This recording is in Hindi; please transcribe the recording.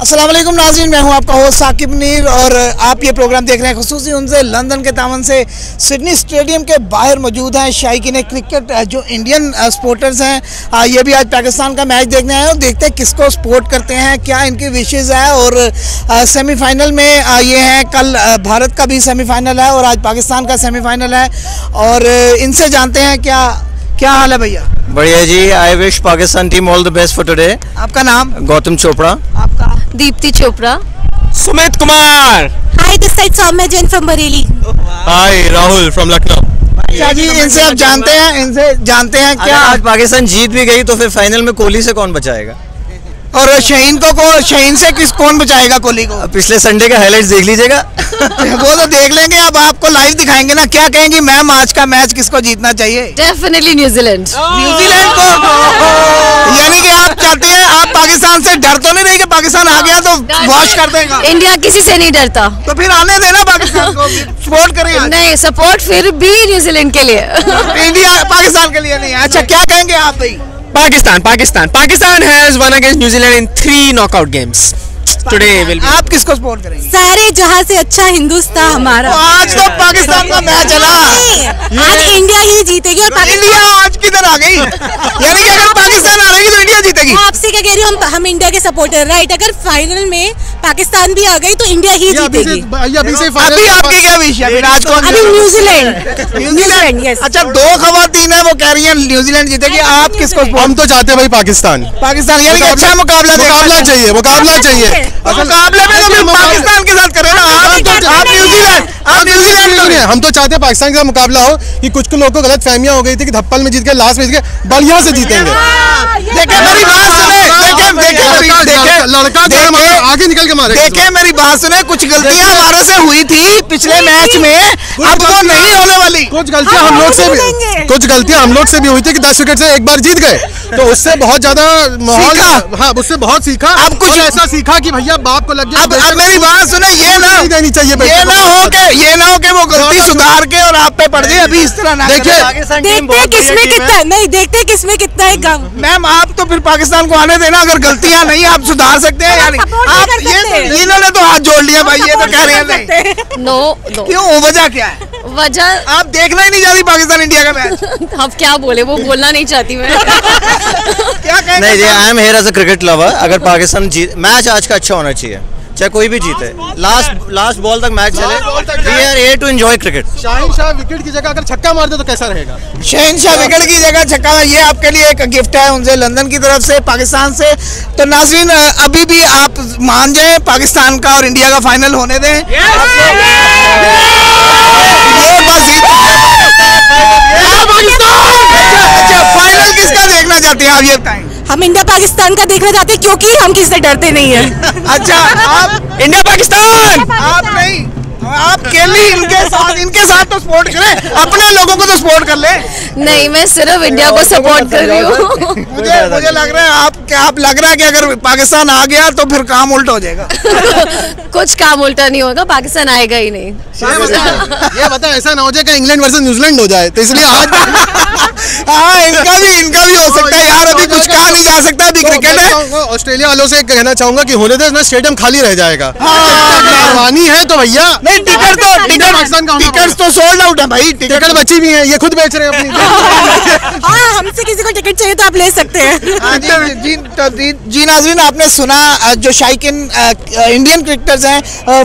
अस्सलाम वालेकुम नाज़रीन मैं हूँ आपका होस्ट साकिब नीर और आप ये प्रोग्राम देख रहे हैं खसूस उनसे लंदन के तावन से। सिडनी स्टेडियम के बाहर मौजूद हैं शाइकिन क्रिकेट जो इंडियन स्पोर्टर्स हैं। ये भी आज पाकिस्तान का मैच देखने आए और देखते हैं किसको सपोर्ट करते हैं क्या इनकी विशेज़ है और सेमीफाइनल में ये हैं। कल भारत का भी सेमीफाइनल है और आज पाकिस्तान का सेमीफाइनल है। और इनसे जानते हैं क्या क्या हाल है भैया? बढ़िया जी I wish Pakistan team all the best for today आपका नाम? गौतम चोपड़ा। आपका Deepti Chopra. Sumit Kumar. Hi this side Saumya Jain from Bareilly hi Rahul from Lucknow अच्छा जी इनसे आप जानते हैं इनसे जानते हैं क्या? क्या आज पाकिस्तान जीत भी गई तो फिर फाइनल में कोहली से कौन बचाएगा? और शहीन को को शहीन से किस कौन बचाएगा कोहली को? पिछले संडे का हाइलाइट्स देख लीजिएगा। वो तो देख लेंगे अब आपको लाइव दिखाएँगे ना। क्या कहेंगी मैम आज का मैच किसको जीतना चाहिए? डेफिनेटली न्यूजीलैंड न्यूजीलैंड को यानी कि आप चाहते हैं आप पाकिस्तान से डर तो नहीं रही कि पाकिस्तान आ गया तो वॉश कर देगा। इंडिया किसी से नहीं डरता। तो फिर आने देना पाकिस्तान को सपोर्ट करें नहीं सपोर्ट फिर भी न्यूजीलैंड के लिए। इंडिया पाकिस्तान के लिए नहीं। अच्छा क्या कहेंगे आप भाई? Pakistan Pakistan. Pakistan has one against New Zealand in three knockout games today will आप किसको सपोर्ट करेंगे? सारे जहाँ से अच्छा हिंदुस्तान हमारा। आज तो पाकिस्तान का मैच चला। आज इंडिया ही जीतेगी और आ गई। यानी कि अगर पाकिस्तान आ रहेगी तो इंडिया जीतेगी। आपसे क्या कह रही हूँ? हम हम इंडिया के सपोर्टर राइट अगर फाइनल में पाकिस्तान भी आ गई तो इंडिया ही जीतेगी। अभी आपकी क्या है? विराट कोहली अभी न्यूजीलैंड न्यूजीलैंड. अच्छा दो खवातीन है वो कह रही हैं न्यूजीलैंड जीतेगी आप किसको हम तो चाहते हैं भाई पाकिस्तान। पाकिस्तान यानी कि अच्छा मुकाबला मुकाबला चाहिए मुकाबला चाहिए। मुकाबले में तो फिर पाकिस्तान के साथ करें ना आप तो आप न्यूजीलैंड आप नहीं, हम तो चाहते हैं पाकिस्तान के साथ मुकाबला हो कि कुछ कुछ लोगों को गलत फहमियाँ हो गई थी कि धप्पल में जीत के लास्ट में जीत के बढ़िया से जीतेंगे देखे मेरी देखे मेरी- लड़का है आगे निकल के मारेगा। देखे मेरी बात सुने कुछ गलतियाँ हमारे से हुई थी पिछले मैच में। अब वो नहीं होने वाली। कुछ गलतियाँ हम लोग से भी कुछ गलतियाँ हम लोग से भी हुई थी कि दस विकेट से एक बार जीत गए। तो उससे बहुत ज़्यादा माहौल। हाँ उससे बहुत सीखा। अब कुछ- ऐसा सीखा कि भैया बाप को लग गया अब अब मेरी बात सुने ये ना नहीं देनी चाहिए ये ना हो के ये ना हो के वो गलती सुधार के और आप पे पड़ जाए अभी इस तरह ना देखिए, करें। पाकिस्तान टीम देखते हैं किसमें कितना नहीं देखते हैं किसमें कितना है कम मैम आप तो फिर पाकिस्तान को आने देना अगर गलतियाँ नहीं आप सुधार सकते हैं यानी आप ये तो- इन्होंने तो हाथ जोड़ लिया भाई ये तो कह रहे हैं नहीं। नो नो क्यों वजह क्या है? वजह आप देखना ही नहीं चाहती पाकिस्तान इंडिया का मैच। आप क्या बोले वो बोलना नहीं चाहती मैं। क्या नहीं जी I am here as a cricket lover अगर पाकिस्तान जीत मैच आज का अच्छा होना चाहिए। चाहे कोई भी जीते। लास्ट लास्ट बॉल तक मैच चले। We are here to enjoy cricket Shaheen Shah wicket की जगह अगर छक्का मार दे तो कैसा रहेगा? शहनशाह विकेट की जगह छक्का ये आपके लिए एक गिफ्ट है उनसे लंदन की तरफ़ से पाकिस्तान से। तो नाजरीन अभी भी आप मान जाए पाकिस्तान का और इंडिया का फाइनल होने दें। ये बस जीत अच्छा फाइनल किसका देखना चाहते हैं आप ये बताएँ? हम इंडिया पाकिस्तान का देखना चाहते हैं क्योंकि हम किससे डरते नहीं है। अच्छा आप इंडिया पाकिस्तान! आप नहीं आप केली इनके साथ इनके साथ तो सपोर्ट करें अपने लोगों को तो सपोर्ट कर ले। नहीं मैं सिर्फ़ इंडिया को सपोर्ट कर रही हूँ। मुझे मुझे लग रहा है आप क्या आप लग रहा है कि अगर पाकिस्तान आ गया तो फिर काम उल्टा हो जाएगा। कुछ काम उल्टा नहीं होगा पाकिस्तान आएगा ही नहीं। ये बता ये बता ऐसा ना हो जाए कि इंग्लैंड वर्सेस न्यूजीलैंड हो जाए तो इसलिए आज हाँ इनका भी इनका भी हो सकता है यार अभी कुछ कहा नहीं जा सकता अभी तो क्रिकेट मैं है ऑस्ट्रेलिया वालों से कहना चाहूँगा कि होने दे ना स्टेडियम खाली रह जाएगा। मेहरबानी है तो भैया। नहीं टिकट तो टिकट पाकिस्तान का टिकट तो सोल्ड आउट है भाई। टिकट टिकट बची भी है ये खुद बेच रहे हैं अपनी। हाँ हमसे किसी को टिकट चाहिए तो आप ले सकते हैं। हाँ जी जी तो जी- जी नाजरीन आपने सुना जो शाइकिन इंडियन क्रिकेटर्स हैं